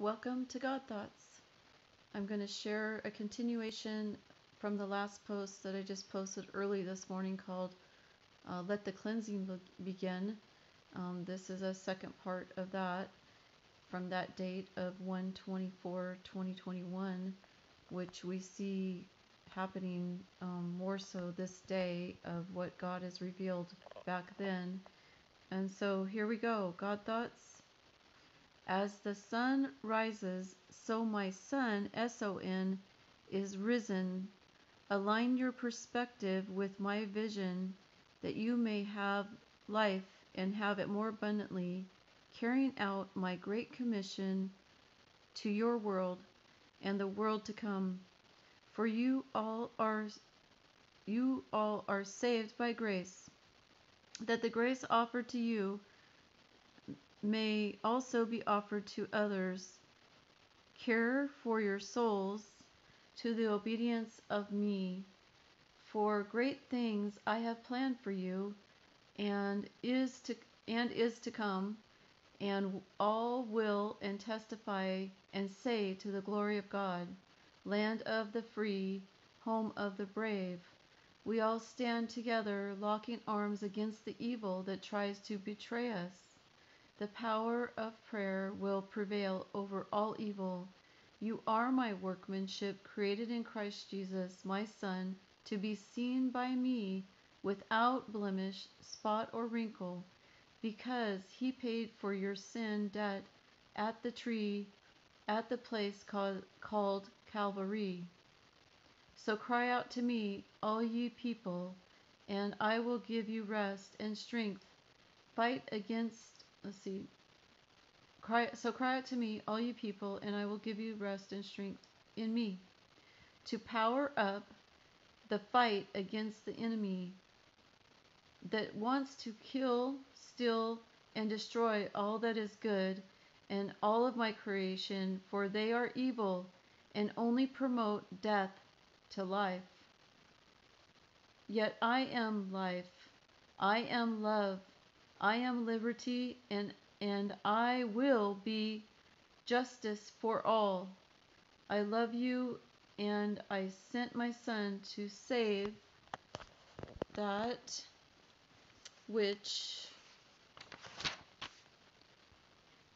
Welcome to God Thoughts. I'm going to share a continuation from the last post that I just posted early this morning called uh, Let the Cleansing Begin. Um, this is a second part of that from that date of 124 2021, which we see happening um, more so this day of what God has revealed back then. And so here we go God Thoughts. As the sun rises, so my son, S O N, is risen. Align your perspective with my vision that you may have life and have it more abundantly, carrying out my great commission to your world and the world to come. For you all are you all are saved by grace, that the grace offered to you may also be offered to others. Care for your souls to the obedience of me. For great things I have planned for you, and is to and is to come, and all will and testify and say to the glory of God, land of the free, home of the brave. We all stand together, locking arms against the evil that tries to betray us. The power of prayer will prevail over all evil. You are my workmanship, created in Christ Jesus, my Son, to be seen by me without blemish, spot, or wrinkle, because he paid for your sin debt at the tree, at the place called, called Calvary. So cry out to me, all ye people, and I will give you rest and strength. Fight against let's see. Cry, so cry out to me, all you people, and I will give you rest and strength in me to power up the fight against the enemy that wants to kill, steal, and destroy all that is good and all of my creation, for they are evil and only promote death to life. Yet I am life, I am love, I am liberty and and I will be justice for all. I love you and I sent my son to save that which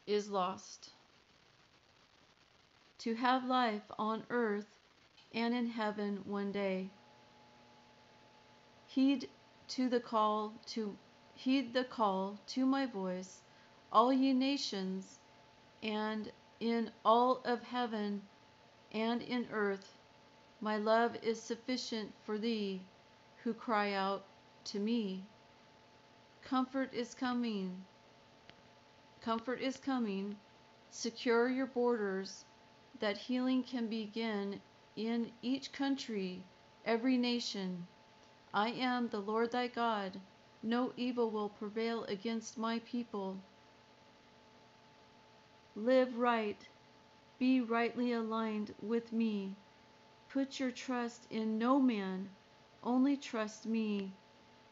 is lost. To have life on earth and in heaven one day. Heed to the call to Heed the call to my voice, all ye nations, and in all of heaven and in earth. My love is sufficient for thee who cry out to me. Comfort is coming. Comfort is coming. Secure your borders that healing can begin in each country, every nation. I am the Lord thy God no evil will prevail against my people. Live right, be rightly aligned with me. Put your trust in no man, only trust me.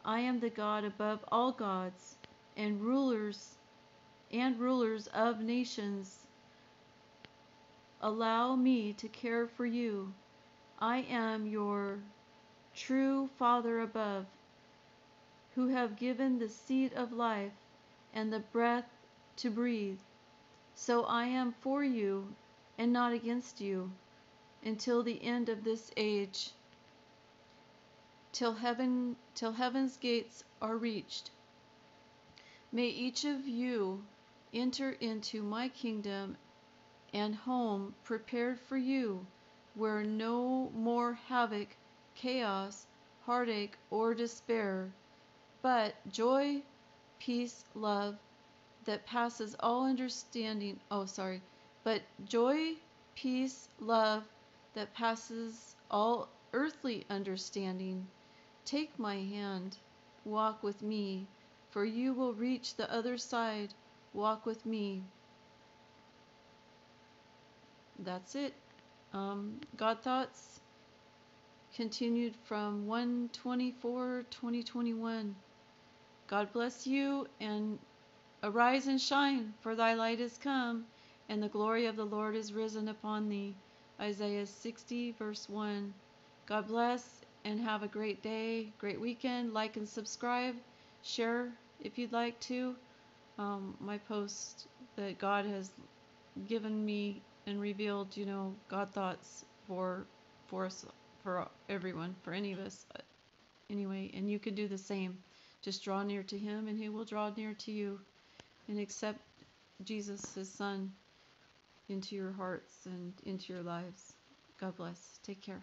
I am the God above all gods, and rulers and rulers of nations. Allow me to care for you. I am your true Father above who have given the seed of life and the breath to breathe. So I am for you and not against you until the end of this age till heaven till heaven's gates are reached may each of you enter into my kingdom and home prepared for you where no more havoc chaos heartache or despair but joy, peace, love that passes all understanding. Oh, sorry. But joy, peace, love that passes all earthly understanding. Take my hand, walk with me, for you will reach the other side. Walk with me. That's it. Um, God thoughts continued from 124 2021. God bless you and arise and shine, for thy light is come, and the glory of the Lord is risen upon thee. Isaiah 60, verse 1. God bless and have a great day, great weekend. Like and subscribe. Share if you'd like to. Um, my post that God has given me and revealed, you know, God thoughts for for us, for everyone, for any of us. Anyway, and you can do the same. Just draw near to Him, and He will draw near to you, and accept Jesus, His Son, into your hearts and into your lives. God bless. Take care.